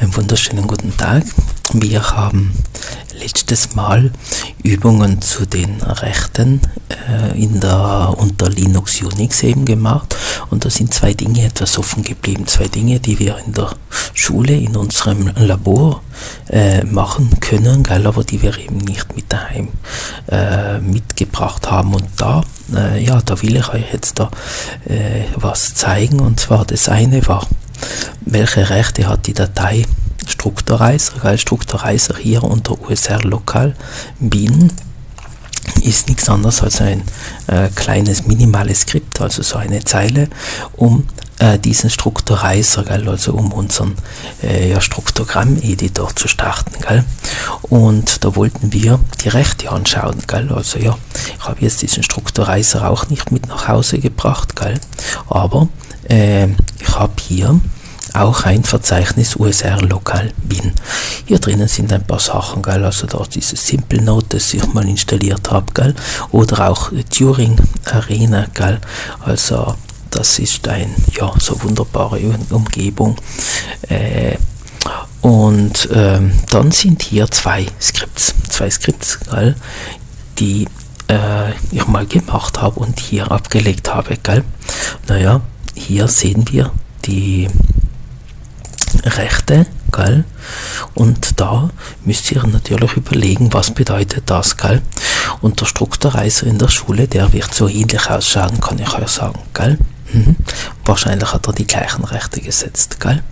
Einen wunderschönen guten Tag. Wir haben letztes Mal Übungen zu den Rechten äh, in der, unter Linux Unix eben gemacht und da sind zwei Dinge etwas offen geblieben. Zwei Dinge, die wir in der Schule, in unserem Labor äh, machen können, geil, aber die wir eben nicht mit daheim äh, mitgebracht haben. Und da, äh, ja, da will ich euch jetzt da äh, was zeigen und zwar das eine war welche Rechte hat die Datei Strukturizer, geil, Strukturizer hier unter USR lokal bin ist nichts anderes als ein äh, kleines minimales Skript, also so eine Zeile, um äh, diesen Strukturizer, gell, also um unseren äh, ja, Struktogramm-Editor zu starten. Gell. Und da wollten wir die Rechte anschauen. Gell. Also ja, ich habe jetzt diesen Strukturizer auch nicht mit nach Hause gebracht, gell. aber äh, ich habe hier auch ein Verzeichnis USR lokal bin. Hier drinnen sind ein paar Sachen, geil, also da dieses Simple Note, das ich mal installiert habe, oder auch Turing Arena, geil, also das ist ein, ja, so wunderbare Umgebung. Äh, und ähm, dann sind hier zwei Skripts, zwei Skripts, geil, die äh, ich mal gemacht habe und hier abgelegt habe, geil. Naja, hier sehen wir die Rechte, gell? Und da müsst ihr natürlich überlegen, was bedeutet das, gell? Und der Strukturreiser in der Schule, der wird so ähnlich ausschauen, kann ich euch sagen, gell? Mhm. Wahrscheinlich hat er die gleichen Rechte gesetzt, gell?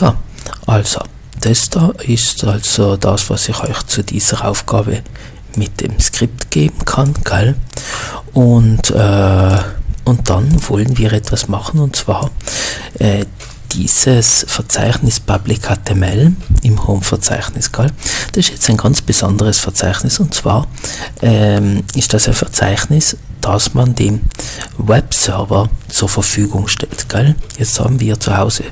Ja, also, das da ist also das, was ich euch zu dieser Aufgabe mit dem Skript geben kann, gell? Und, äh, und dann wollen wir etwas machen, und zwar äh, dieses Verzeichnis Public HTML im Home-Verzeichnis? Das ist jetzt ein ganz besonderes Verzeichnis und zwar ähm, ist das ein Verzeichnis, das man dem Webserver zur Verfügung stellt, gell? Jetzt haben wir zu Hause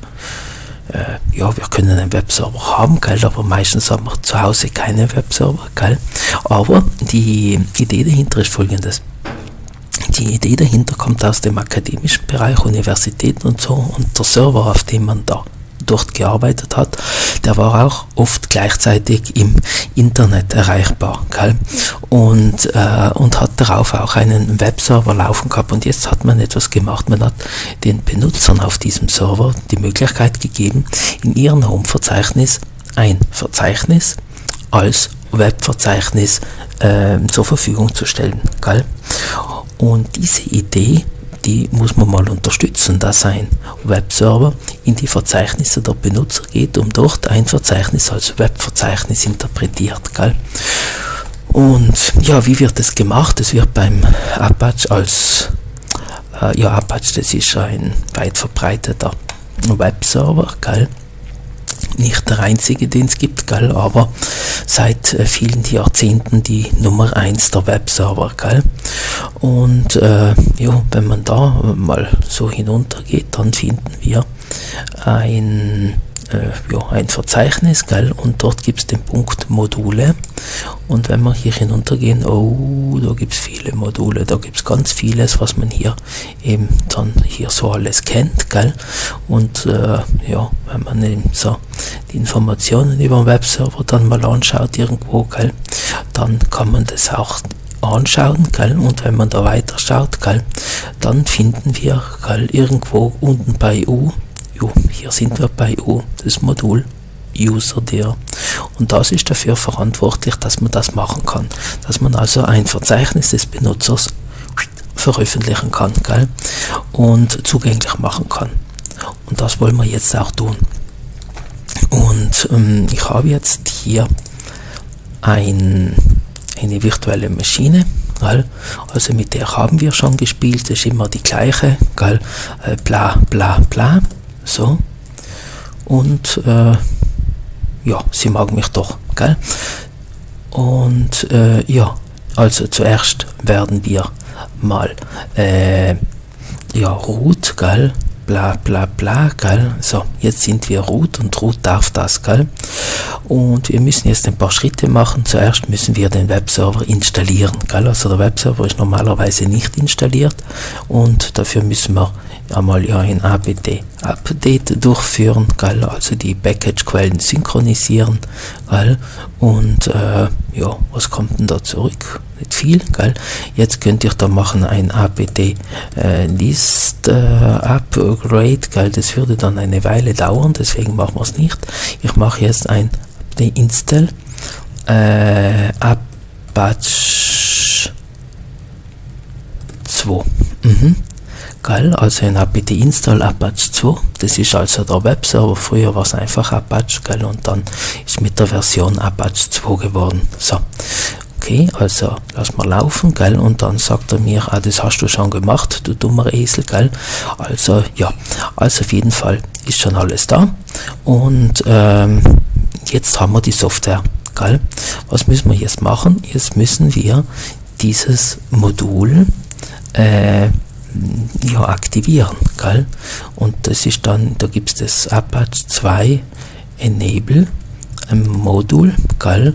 äh, ja, wir können einen Webserver haben, gell, aber meistens haben wir zu Hause keine Webserver, gell. Aber die Idee dahinter ist folgendes die Idee dahinter kommt aus dem akademischen Bereich, Universitäten und so. Und der Server, auf dem man da dort gearbeitet hat, der war auch oft gleichzeitig im Internet erreichbar. Gell? Und, äh, und hat darauf auch einen Webserver laufen gehabt. Und jetzt hat man etwas gemacht. Man hat den Benutzern auf diesem Server die Möglichkeit gegeben, in ihrem Home-Verzeichnis ein Verzeichnis als Webverzeichnis äh, zur Verfügung zu stellen. Gell? Und diese Idee, die muss man mal unterstützen, dass ein Webserver in die Verzeichnisse der Benutzer geht, um dort ein Verzeichnis als Webverzeichnis interpretiert. Gell? Und ja, wie wird das gemacht? Es wird beim Apache als, äh, ja, Apache, das ist ein weit verbreiteter Webserver, gell? Nicht der einzige, den es gibt, gell, aber seit äh, vielen Jahrzehnten die Nummer 1 der Webserver, gell. Und äh, ja, wenn man da mal so hinuntergeht, dann finden wir ein äh, ja, ein Verzeichnis, gell? und dort gibt es den Punkt Module. Und wenn wir hier hinuntergehen, oh, da gibt es viele Module, da gibt es ganz vieles, was man hier eben dann hier so alles kennt. Gell? Und äh, ja, wenn man eben so die Informationen über den Webserver dann mal anschaut irgendwo, gell? dann kann man das auch anschauen, gell? und wenn man da weiter schaut, dann finden wir gell, irgendwo unten bei U Jo, hier sind wir bei U, das Modul User dir. Und das ist dafür verantwortlich, dass man das machen kann. Dass man also ein Verzeichnis des Benutzers veröffentlichen kann gell? und zugänglich machen kann. Und das wollen wir jetzt auch tun. Und ähm, ich habe jetzt hier ein, eine virtuelle Maschine. Also mit der haben wir schon gespielt, das ist immer die gleiche. Gell? Äh, bla bla bla. So. Und äh, ja, sie mag mich doch, gell? Und äh, ja, also zuerst werden wir mal äh, ja, root, gell? bla bla bla, gell? So, jetzt sind wir root und root darf das, gell? Und wir müssen jetzt ein paar Schritte machen. Zuerst müssen wir den Webserver installieren, gell? Also der Webserver ist normalerweise nicht installiert und dafür müssen wir einmal ja ein apt Update durchführen, gell? Also die Package-Quellen synchronisieren, gell? Und äh, ja, was kommt denn da zurück? Nicht viel, gell? Jetzt könnt ihr da machen ein apt äh, list äh, upgrade? Das würde dann eine Weile dauern, deswegen machen wir es nicht. Ich mache jetzt ein install äh, 2. Mhm. Geil, also ein apt install apache 2. Das ist also der Webserver. Früher war es einfach Apache, geil, und dann ist mit der Version Apache 2 geworden. So. Okay, also lass mal laufen, gell? Und dann sagt er mir, ah, das hast du schon gemacht, du dummer Esel, gell? Also ja, also auf jeden Fall ist schon alles da. Und ähm, jetzt haben wir die Software, gell? Was müssen wir jetzt machen? Jetzt müssen wir dieses Modul äh, ja, aktivieren, gell? Und das ist dann, da gibt es das Apache 2 Enable ein Modul, geil,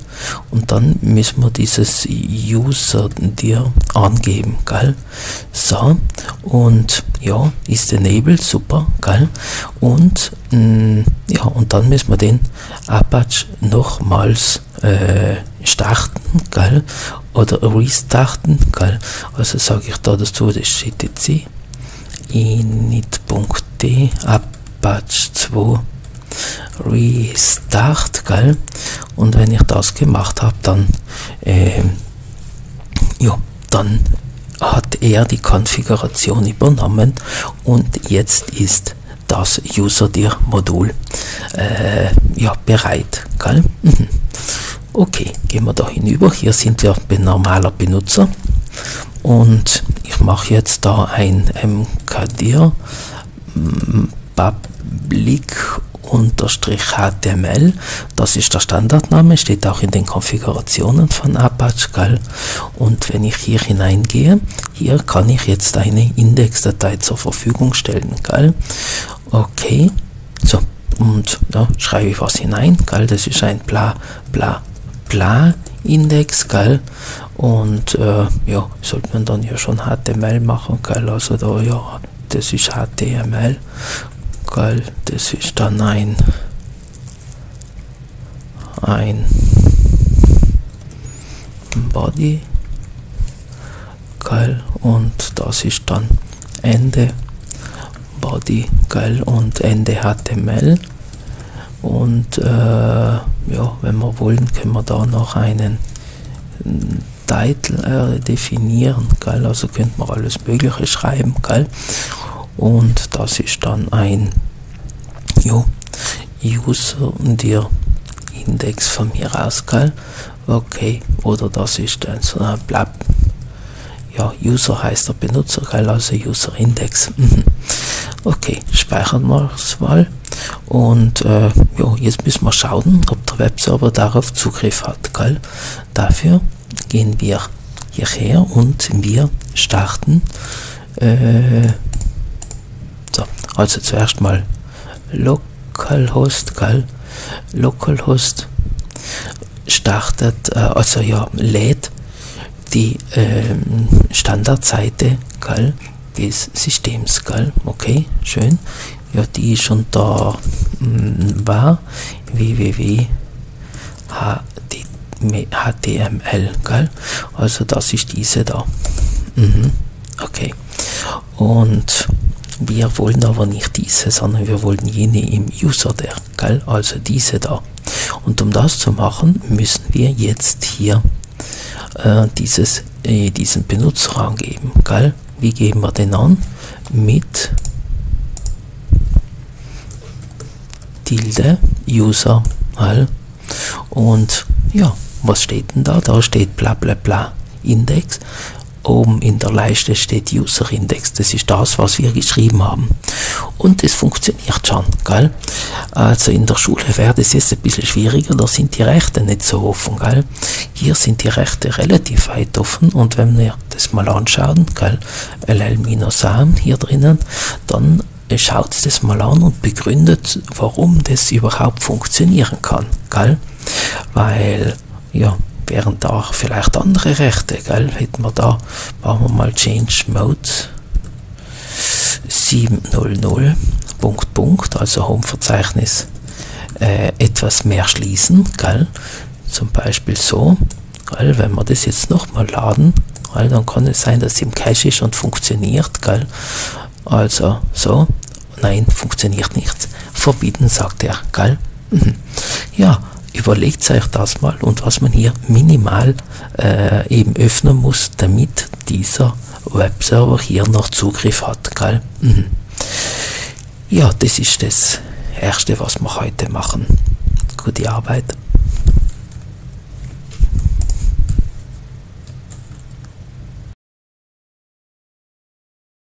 und dann müssen wir dieses User dir angeben, geil. So, und ja, ist enabled, super, geil. Und mh, mm, ja, und dann müssen wir den Apache nochmals äh, starten, geil, oder restarten, geil. Also sage ich da dazu, das ist etc init.d Apache 2 Restart, geil. Und wenn ich das gemacht habe, dann, äh, ja, dann hat er die Konfiguration übernommen und jetzt ist das User-Dir-Modul äh, ja, bereit. Gell? Mhm. Okay, gehen wir da hinüber. Hier sind wir bei normaler Benutzer und ich mache jetzt da ein mkdir public HTML. Das ist der Standardname, steht auch in den Konfigurationen von Apache. Und wenn ich hier hineingehe, hier kann ich jetzt eine Indexdatei zur Verfügung stellen. Gell? Okay, so, und da schreibe ich was hinein. Gell? Das ist ein bla bla bla Index, geil. Und äh, ja, sollte man dann ja schon HTML machen, geil. Also da ja, das ist HTML geil, das ist dann ein ein Body geil und das ist dann Ende Body geil und Ende HTML und äh, ja wenn wir wollen können wir da noch einen Titel äh, definieren geil also könnte man alles mögliche schreiben geil und das ist dann ein jo, User dir Index von mir aus, gell? Okay, oder das ist ein so ein Blab. Ja, User heißt der Benutzer, gell? Also User Index. Okay, speichern wir es mal. Und äh, jo, jetzt müssen wir schauen, ob der Webserver darauf Zugriff hat. Gell? Dafür gehen wir hierher und wir starten äh, also zuerst mal localhost, gell? Localhost startet, äh, also ja, lädt die ähm, Standardseite, gell? des Systems, gell? Okay, schön. Ja, die schon da mm, war www HTML, gell? Also das ist diese da. Mhm. Okay. Und wir wollen aber nicht diese, sondern wir wollen jene im User der, gell? also diese da. Und um das zu machen, müssen wir jetzt hier äh, dieses, äh, diesen Benutzer angeben. Gell? Wie geben wir den an? Mit tilde user. Gell? Und ja, was steht denn da? Da steht bla bla bla Index oben in der Leiste steht User Index. Das ist das, was wir geschrieben haben. Und es funktioniert schon, gell? Also in der Schule wäre das jetzt ein bisschen schwieriger, da sind die Rechte nicht so offen, gell? Hier sind die Rechte relativ weit offen und wenn wir das mal anschauen, gell? LL-A hier drinnen, dann schaut das mal an und begründet, warum das überhaupt funktionieren kann, gell? Weil, ja, wären da vielleicht andere Rechte, gell? Hätten wir da, machen wir mal Change Mode 700, Punkt, Punkt, also Home-Verzeichnis äh, etwas mehr schließen, gell? Zum Beispiel so, gell? Wenn wir das jetzt nochmal laden, gell? Dann kann es sein, dass es im Cache schon funktioniert, gell? Also so, nein, funktioniert nicht. Verbieten, sagt er, gell? Mhm. Ja, überlegt euch das mal und was man hier minimal äh, eben öffnen muss, damit dieser Webserver hier noch Zugriff hat, gell? Mhm. Ja, das ist das Erste, was wir heute machen. Gute Arbeit.